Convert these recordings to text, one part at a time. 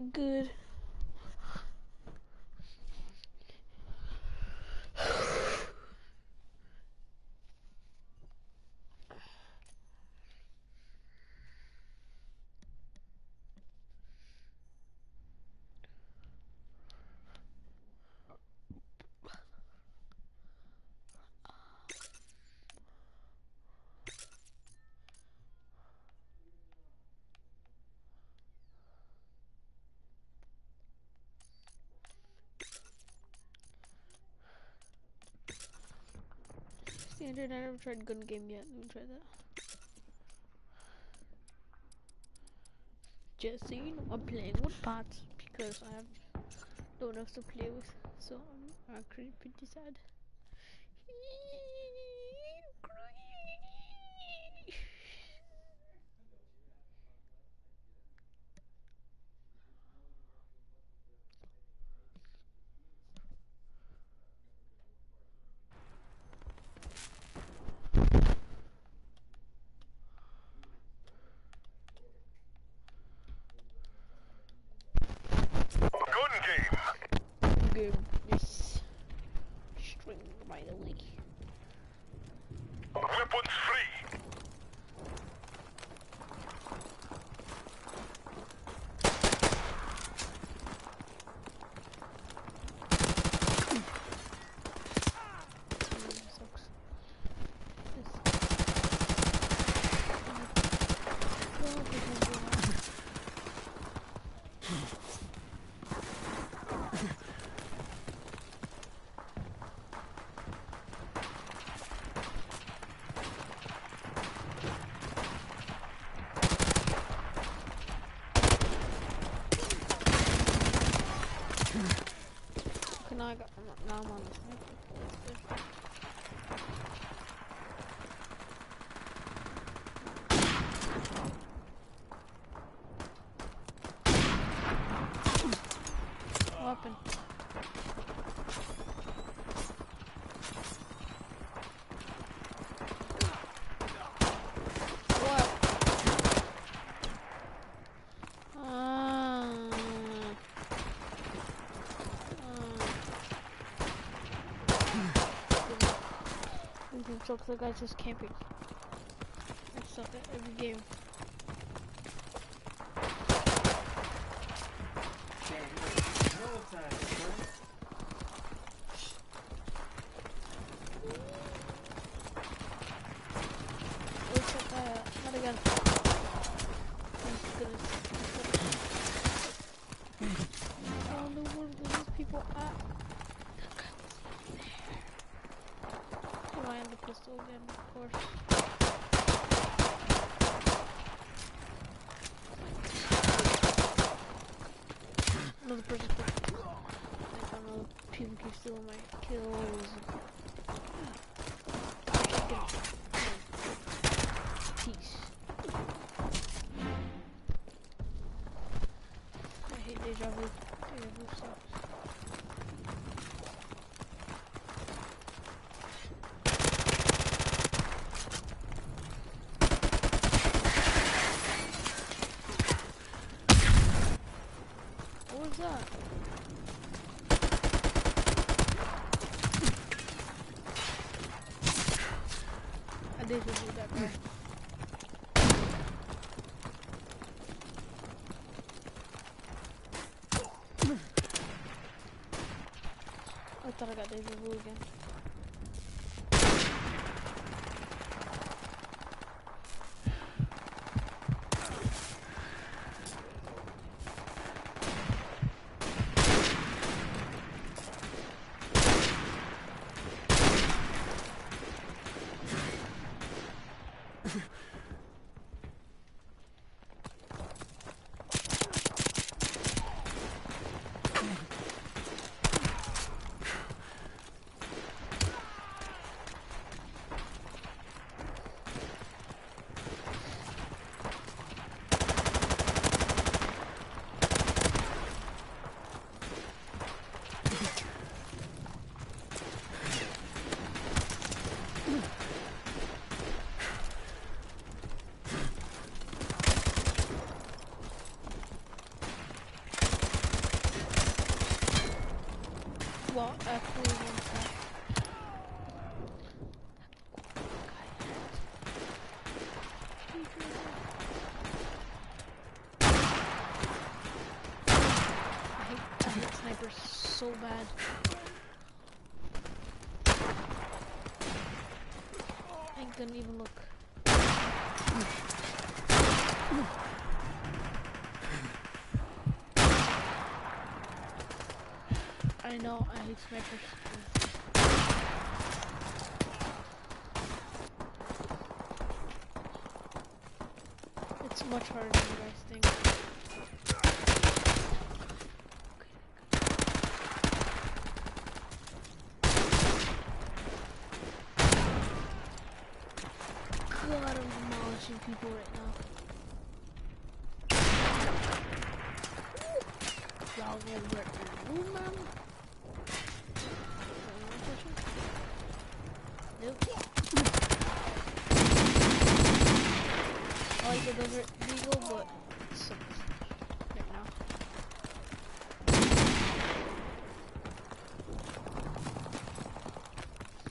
good. I never tried gun game yet. Let me try that. Just I'm playing with bots because I have one else to play with. So I'm actually pretty sad. Gun game. Good. Yes. String by the way. Weapons free. Mm, sucks. Yes. Okay, now I got, now I'm on the sniper. That's good. Weapon. Ah. This looks like I just camping. I suck every game. Looks like I, uh, not again. Thank goodness. Oh no, where are these people at? Oh, I am the pistol again, of course. Another person. I don't know. People keep stealing my kills. Peace. I hate deja vu. Deja vu sucks. What was that? I deja vu that guy. I thought I got Couldn't even look. I know, I hate snipers. It's much harder than you guys think. God, I'm now. Y'all where to move, man. Nope. I like the Desert Eagle, but it sucks right now.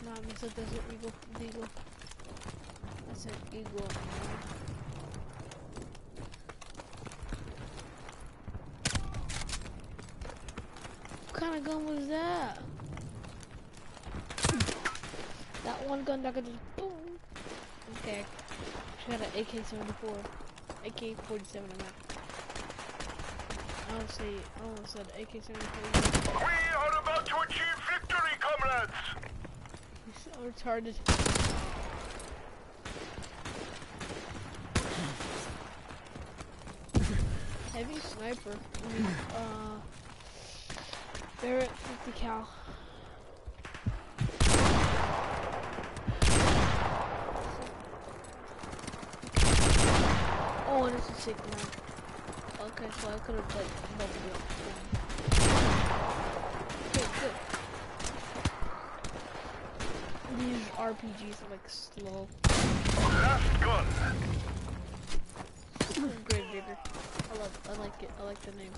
Nah, it's a Desert Eagle. Eagle. That's an eagle. man. What kind of gun was that? That one gun that could just boom. Okay. She got an AK-74. AK-47 I meant. I don't say, I almost said AK-74. We are about to achieve victory, comrades! He's so retarded. Heavy sniper. I mean, uh, Barrett 50 cal. Oh, this is sick, man. Okay, so I could have like doubled it. Okay, good. These RPGs are like slow. Last gun. Great Digger. I love it, I like it. I like the name.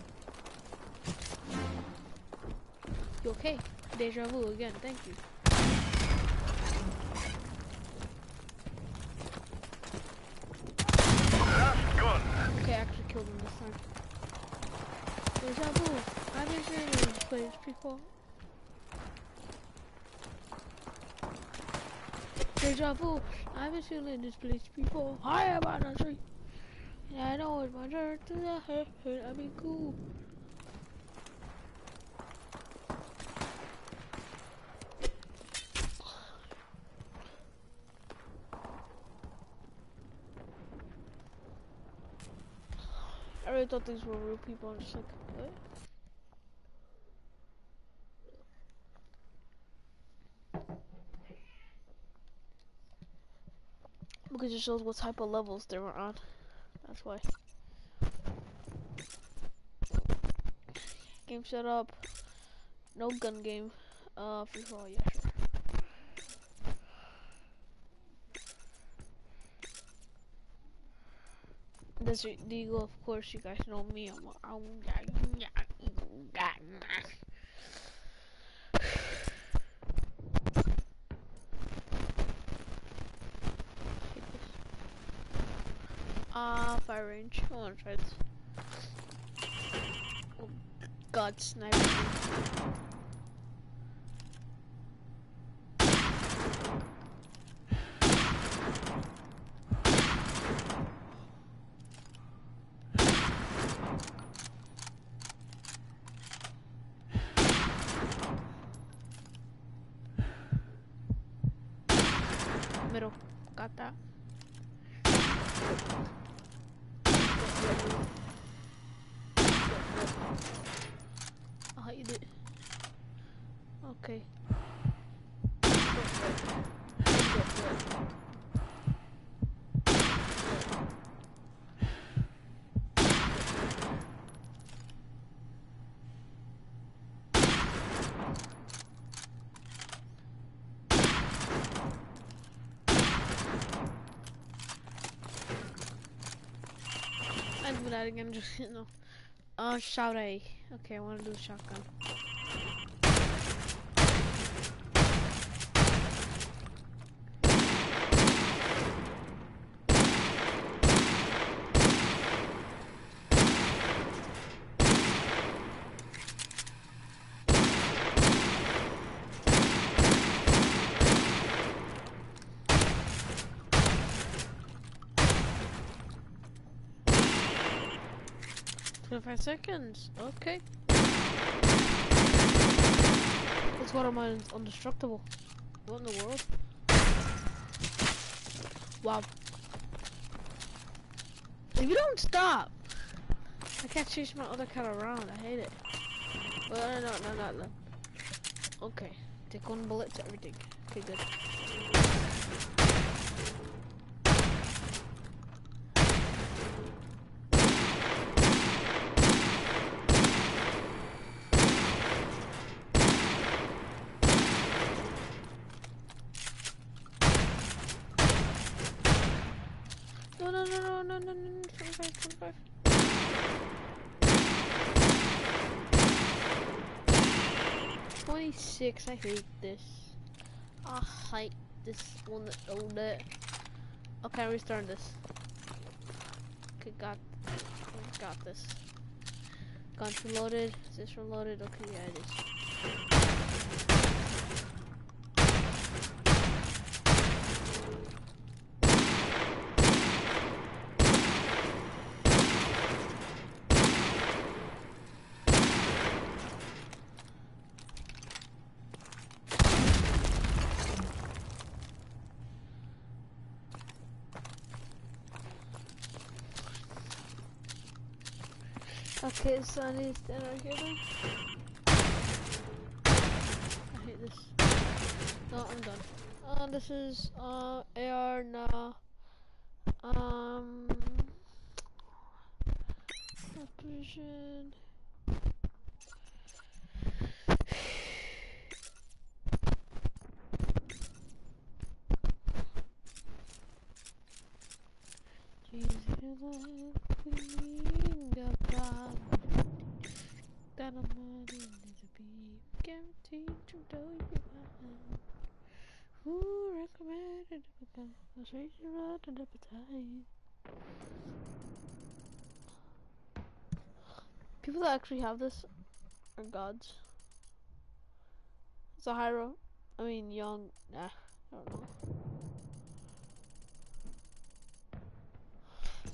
Okay? Deja vu again, thank you. Okay, I actually killed him this time. Deja vu. I've been saying this place before. Deja vu. I've been feeling this place before. Hi, am on the street. Yeah, I know it's my turn to the hurt. I'll be cool. I really thought these were real people. I'm just like, what? Because it shows what type of levels they were on. That's why. Game set up. No gun game. Uh, free for all, yeah, sure. Desert Eagle, of course, you guys know me. I'm I'm Ah, fire range. I wanna try this. Oh, God, sniper. Got that. I'll hide it. Okay. I do that again, just you know. Uh, shout A. Okay, I want to do the shotgun. 25 seconds. Okay. This water mine is indestructible. What in the world? Wow. If you don't stop, I can't chase my other cat around. I hate it. Well, no, no, no, no. Okay. Take one bullet to everything. Okay, good. No, no, no, no, no, no, no, no, 25, 25. Twenty-six. I hate this. I hate this one that owned it. Okay, I'm restarting this. Okay, got, got this. Guns reloaded. Is this reloaded? Okay, yeah, it is. Okay, so I need to stand right here then. I hate this. No, I'm done. Uh, this is uh AR now. Um, position. Jesus, queen of God. That I'm to be guaranteed to know you behind. Who recommended a stranger out and appetite? People that actually have this are gods. It's a Zahira, I mean Young, nah, I don't know.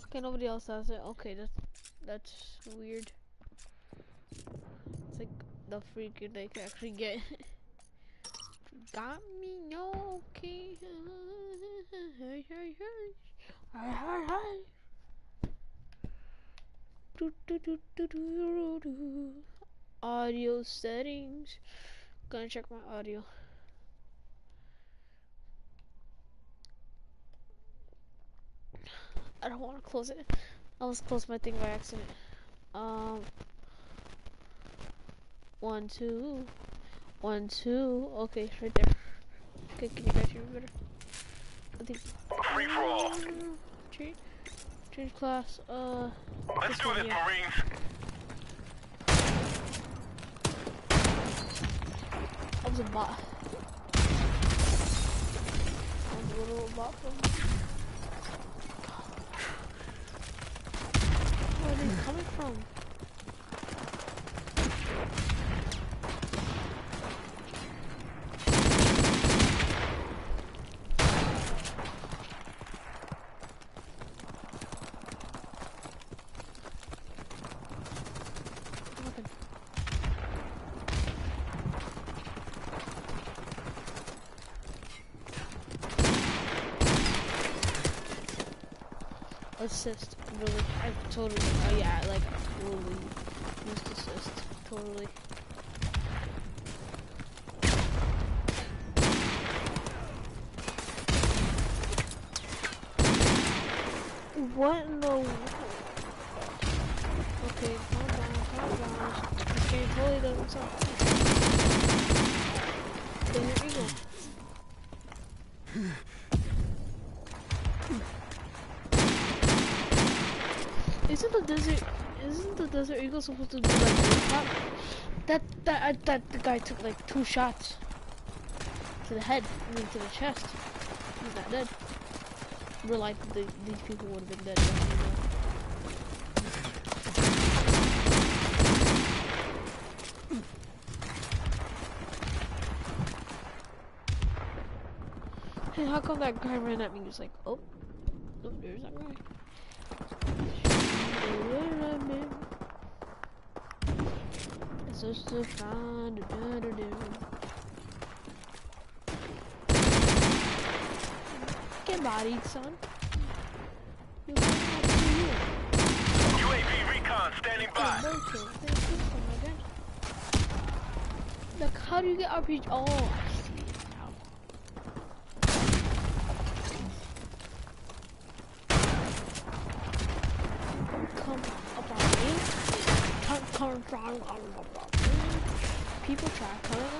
Okay, nobody else has it. Okay, that's that's weird. It's like the freak they can actually get. Got me, no, okay. Hey, hey, hey. Do, do, do, do, do, do. Audio settings. Gonna check my audio. I don't want to close it. I almost closed my thing by accident. Um, one, two, one, two. Okay, it's right there. Okay, can you guys hear me better? I think. Free for all. Change, change class. Uh, Let's do one, this, yeah. Marines. I was a bot. I was a little bot from. Where are they coming from? Assist, really. I totally, oh yeah, like, totally missed assist, totally. What in the wo- Okay, calm down, calm down. This game totally doesn't suck. Desert Eagle. Isn't the desert isn't the desert eagle supposed to do like one shot? That that I, that the guy took like two shots to the head, I mean to the chest. He's not dead. Real life, the, these people would have been dead. Hey, how come that guy ran at me? He was like, oh, oh, there's that guy. Just to find a do do do. Get bodied, son. You can't have you. UAV recon standing Oh, by. no kill. Thank you for my gun. Look, how do you get RPG? Oh, I see it now. Come up on me. Come, come, come, come up on me. People try coming up.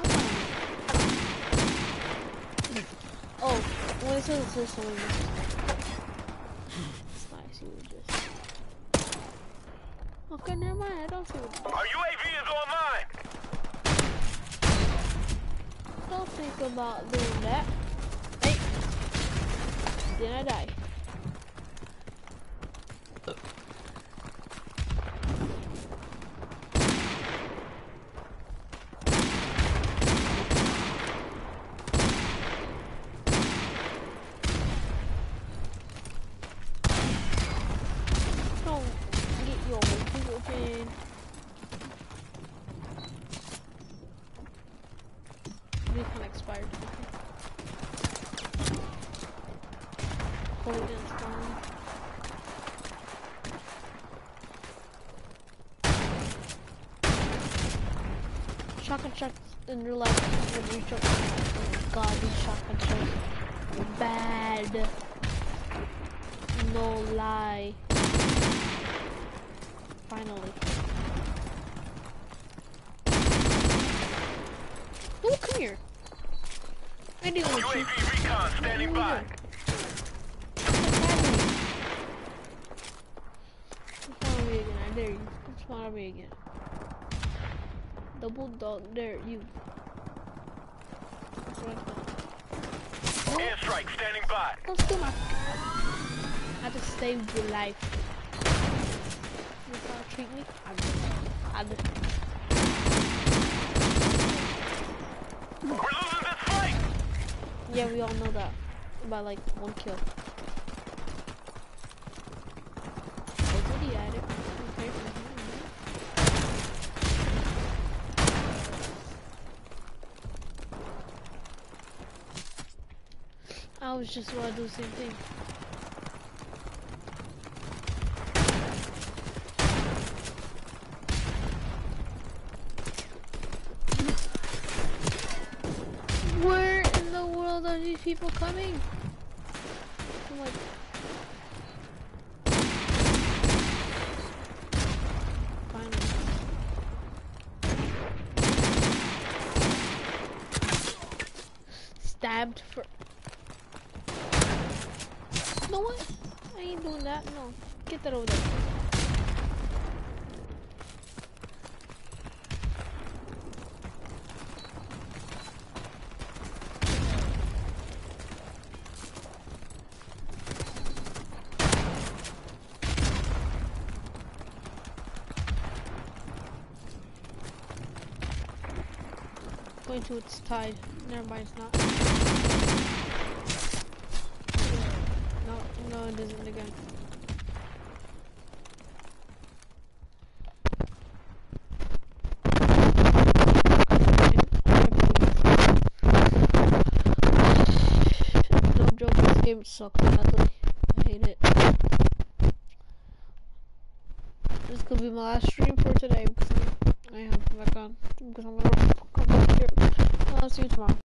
Oh, when it says says someone It's nice, you would just. Okay, never mind, I don't see what Our UAV is online. Don't think about doing that. Hey! Then I die. Don't get your people open. Recon expired. Hold it in spawn. Shotgun shots in your left when you shot. God, these shotgun shots are bad. No lie. Finally. Oh, come here. I do want you. UAV recon standing by. Spawn me again, I dare you. Spawn me again. Double dog dare you. Airstrike standing by. Let's do my. I just saved your life. You trying to treat me? I. I did. We're losing this fight. Yeah, we all know that. By like one kill. Oh, did he add it? Okay. I was just gonna do the same thing. Where in the world are these people coming? Stabbed for. Know what? I ain't doing that. No, get that over there. Going to its tide. Never mind, it's not. No, it isn't again. No joke, this game sucks badly. I hate it. This could be my last stream for today because I have to back on because I'm gonna come back here. I'll see you tomorrow.